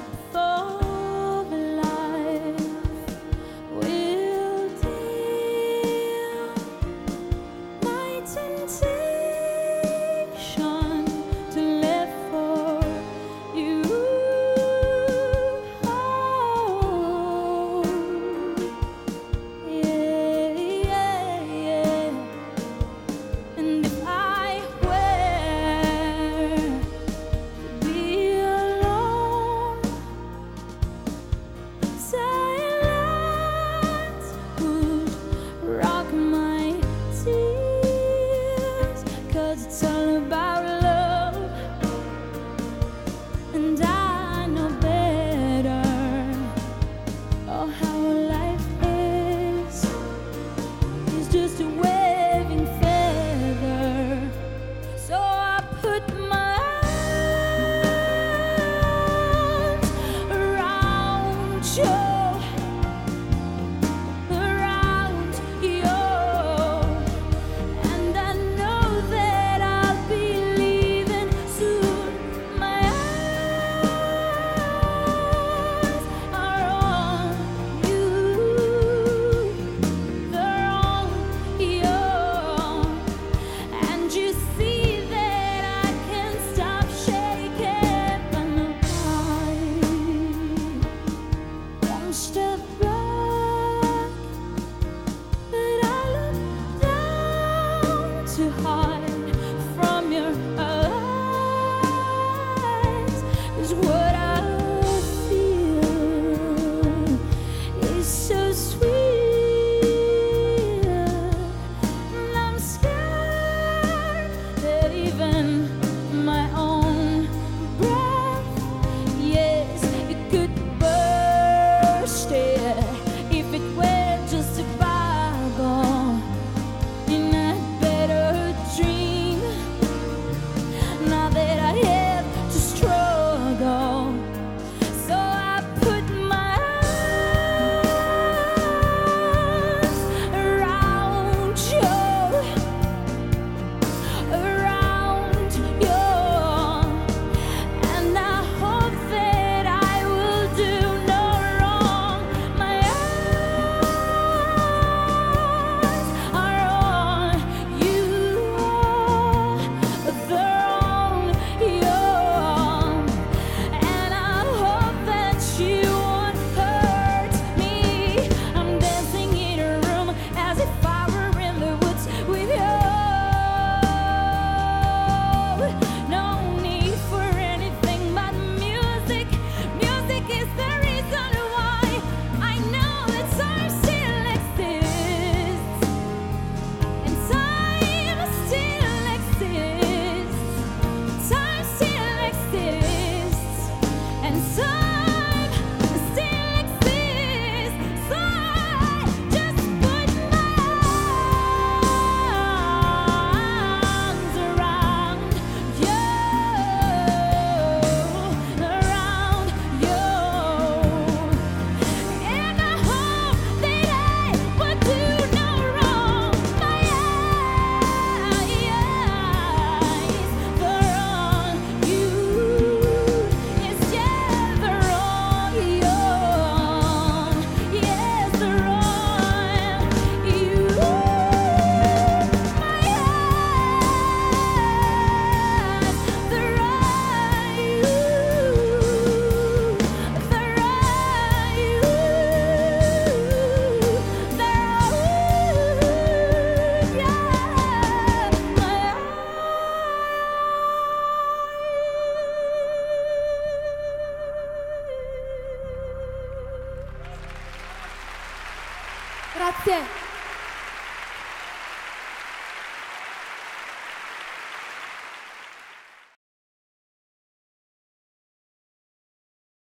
up for 对